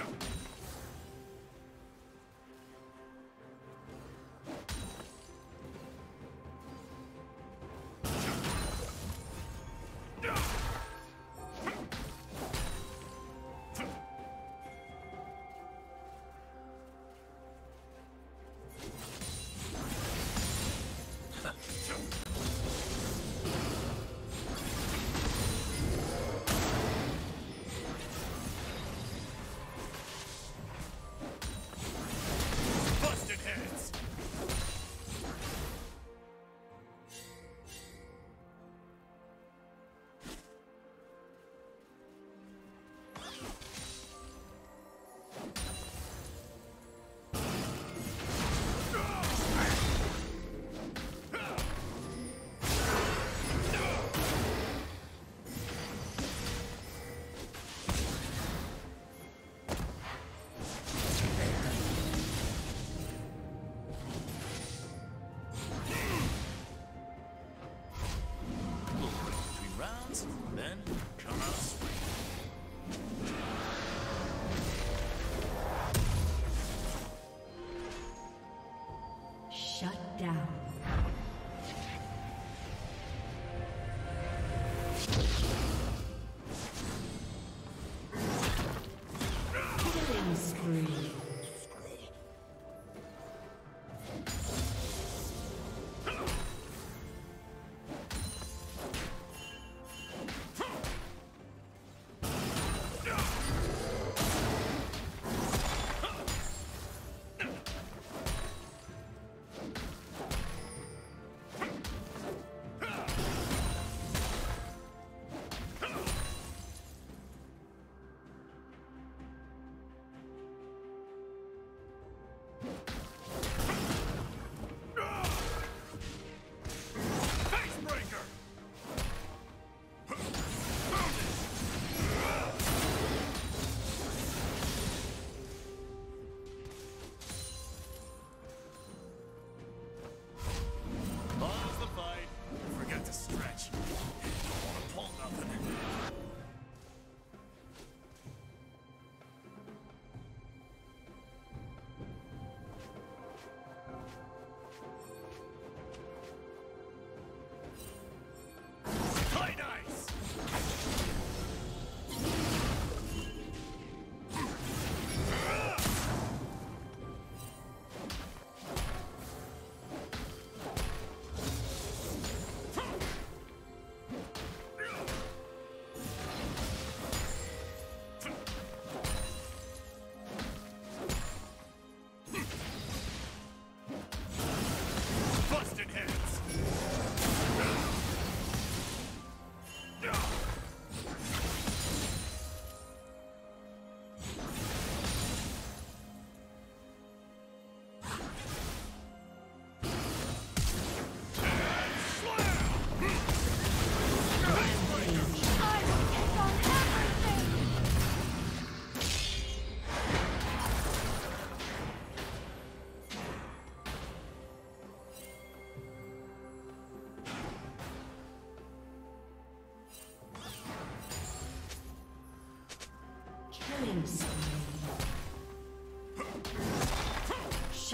Show.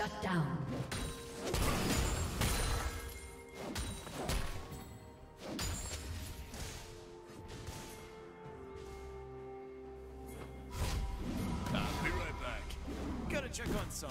Shut down. I'll be right back. Gotta check on some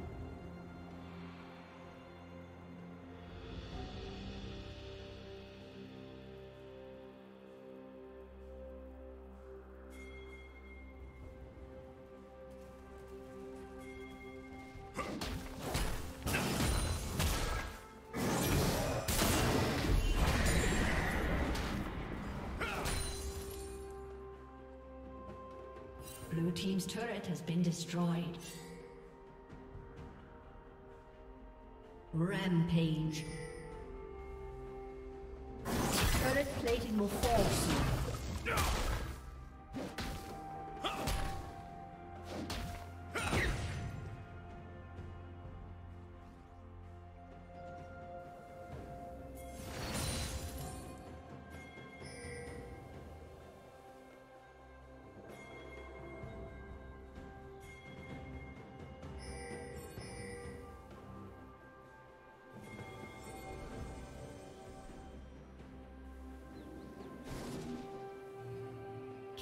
Blue Team's turret has been destroyed. Rampage. Turret plating will fall soon.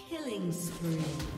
Killing spree.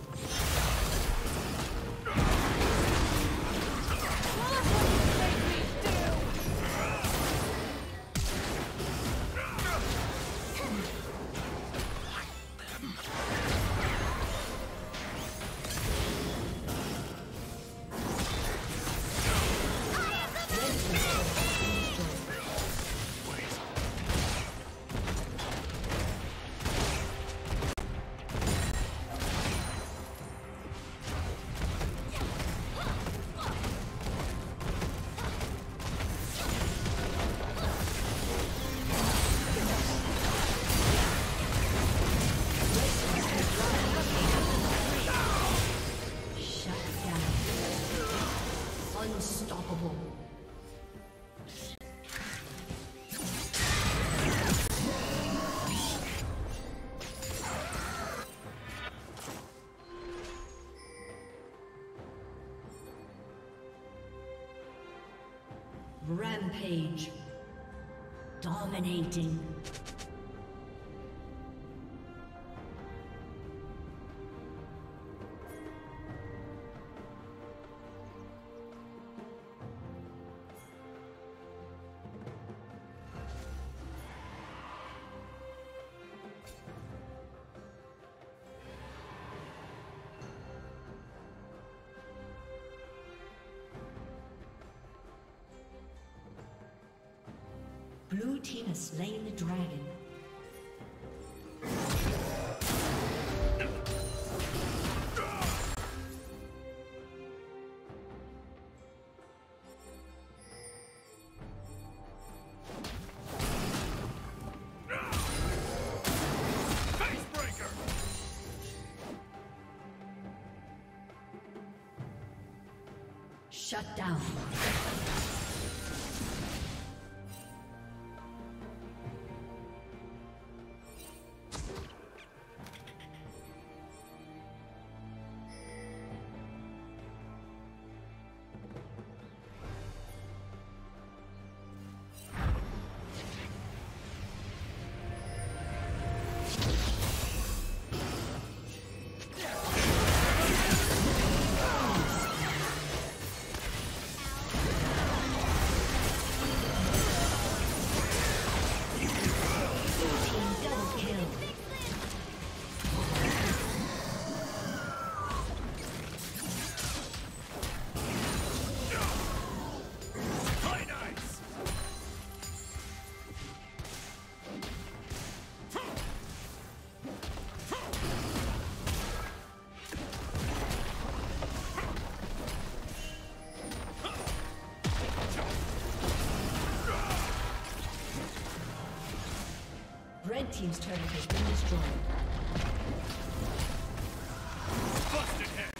Rampage. Dominating. Shut down. Red team's turret has been destroyed. Busted heads!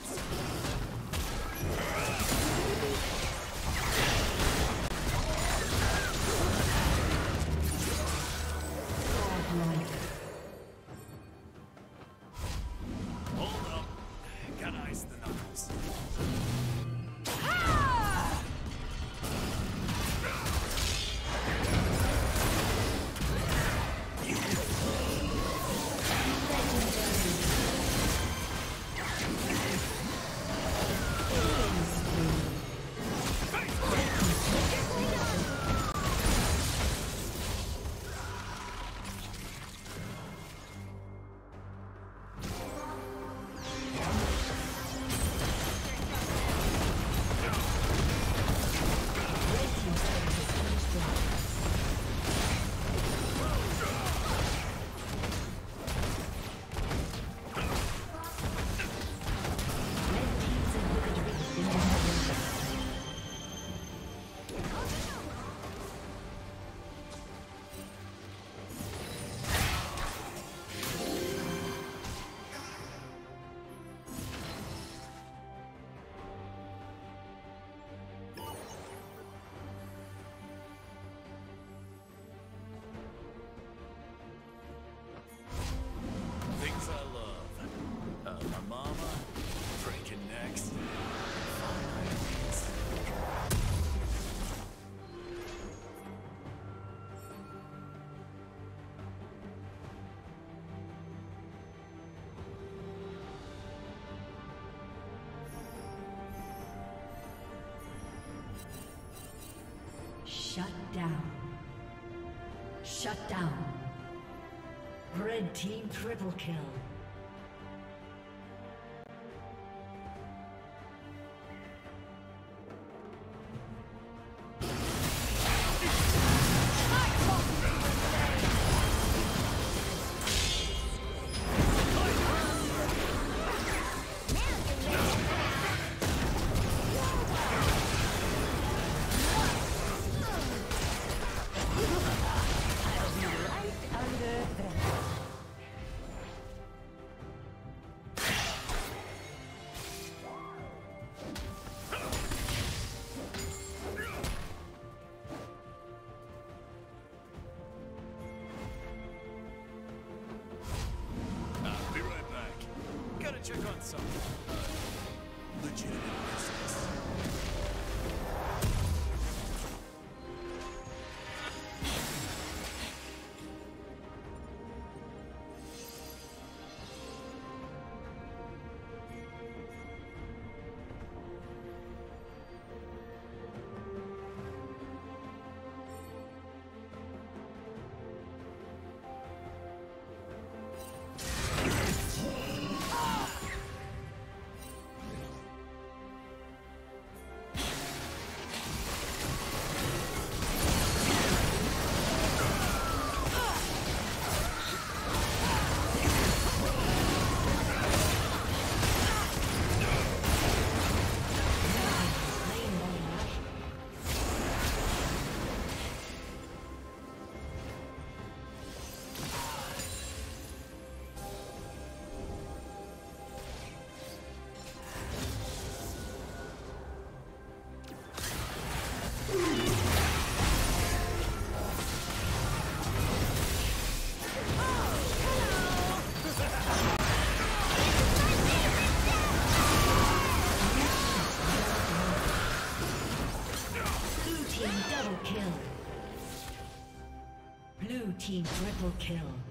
Shut down. Shut down. Red team triple kill. that's uh, legitimate business. Triple kill.